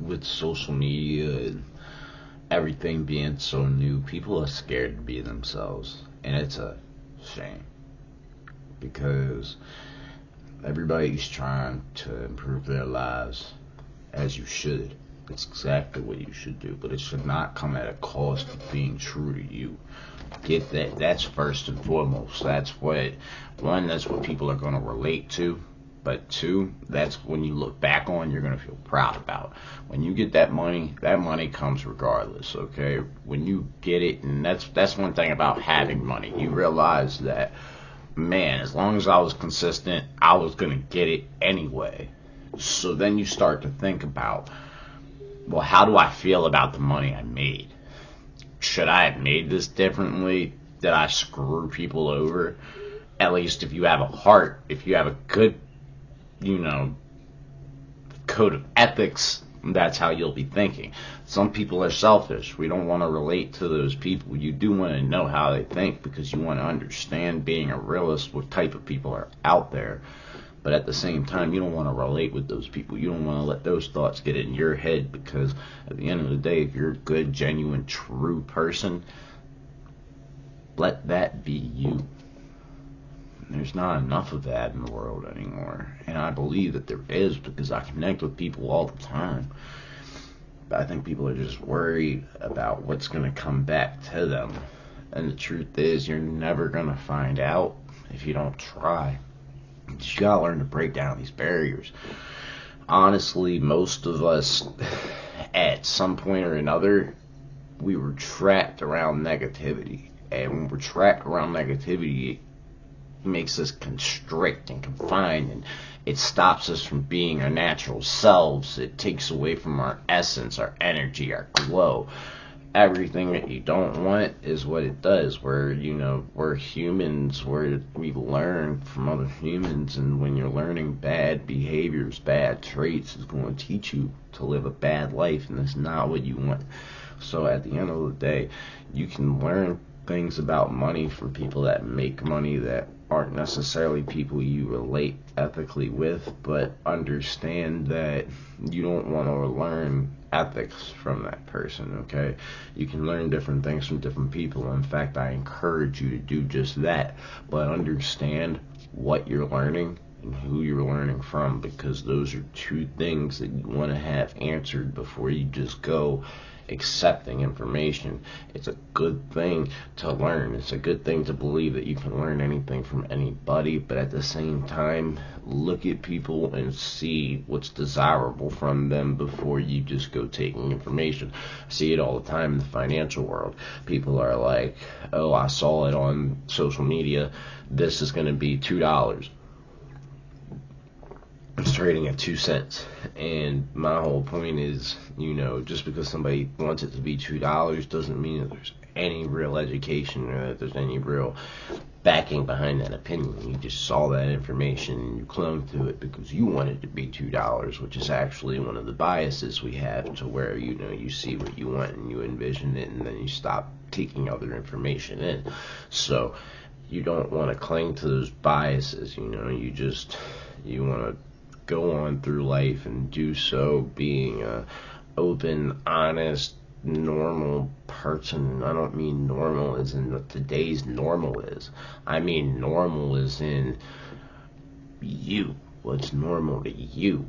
with social media and everything being so new, people are scared to be themselves. And it's a shame. Because everybody's trying to improve their lives as you should. It's exactly what you should do, but it should not come at a cost of being true to you. Get that. That's first and foremost. That's what, one, that's what people are going to relate to but two, that's when you look back on, you're going to feel proud about. When you get that money, that money comes regardless, okay? When you get it, and that's that's one thing about having money. You realize that, man, as long as I was consistent, I was going to get it anyway. So then you start to think about, well, how do I feel about the money I made? Should I have made this differently? Did I screw people over? At least if you have a heart, if you have a good you know, code of ethics, that's how you'll be thinking. Some people are selfish. We don't want to relate to those people. You do want to know how they think because you want to understand being a realist what type of people are out there. But at the same time, you don't want to relate with those people. You don't want to let those thoughts get in your head because at the end of the day, if you're a good, genuine, true person, let that be you. There's not enough of that in the world anymore. And I believe that there is because I connect with people all the time. But I think people are just worried about what's going to come back to them. And the truth is, you're never going to find out if you don't try. You gotta learn to break down these barriers. Honestly, most of us, at some point or another, we were trapped around negativity. And when we're trapped around negativity, makes us constrict and confined and it stops us from being our natural selves. It takes away from our essence, our energy, our glow. Everything that you don't want is what it does. We're, you know, we're humans. Where we learn from other humans, and when you're learning bad behaviors, bad traits, it's going to teach you to live a bad life, and that's not what you want. So at the end of the day, you can learn things about money from people that make money that aren't necessarily people you relate ethically with, but understand that you don't want to learn ethics from that person, okay? You can learn different things from different people. In fact, I encourage you to do just that, but understand what you're learning and who you're learning from because those are two things that you want to have answered before you just go accepting information. It's a good thing to learn. It's a good thing to believe that you can learn anything from anybody, but at the same time, look at people and see what's desirable from them before you just go taking information. I see it all the time in the financial world. People are like, oh, I saw it on social media. This is going to be $2 it's trading at two cents. And my whole point is, you know, just because somebody wants it to be two dollars doesn't mean that there's any real education or that there's any real backing behind that opinion. You just saw that information and you clung to it because you wanted to be two dollars, which is actually one of the biases we have to where you know you see what you want and you envision it and then you stop taking other information in. So you don't want to cling to those biases, you know, you just you want to go on through life and do so being a open, honest, normal person. I don't mean normal as in what today's normal is. I mean normal as in you. What's normal to you?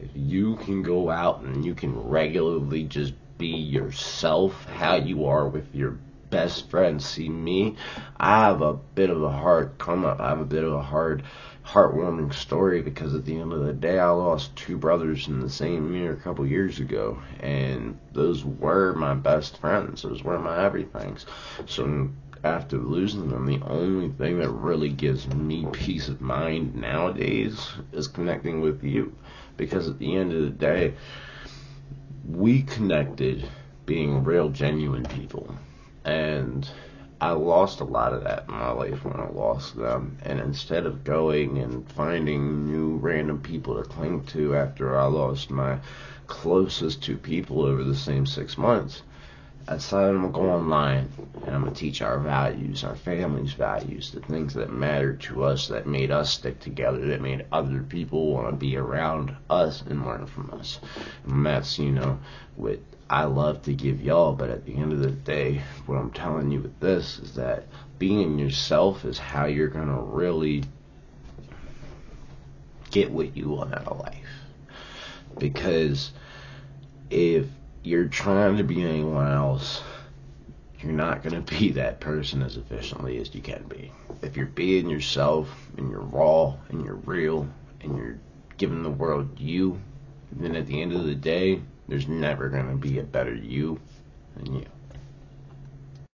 If you can go out and you can regularly just be yourself, how you are with your best friend. See me, I have a bit of a hard come up. I have a bit of a hard heartwarming story because at the end of the day, I lost two brothers in the same year a couple years ago, and those were my best friends. Those were my everythings. So after losing them, the only thing that really gives me peace of mind nowadays is connecting with you, because at the end of the day, we connected being real, genuine people, and I lost a lot of that in my life when I lost them. And instead of going and finding new random people to cling to after I lost my closest two people over the same six months, I decided I'm gonna go online and I'm gonna teach our values, our family's values, the things that matter to us, that made us stick together, that made other people want to be around us and learn from us. And that's you know what I love to give y'all, but at the end of the day, what I'm telling you with this is that being yourself is how you're gonna really get what you want out of life. Because if you're trying to be anyone else, you're not going to be that person as efficiently as you can be. If you're being yourself and you're raw and you're real and you're giving the world you, then at the end of the day, there's never going to be a better you than you.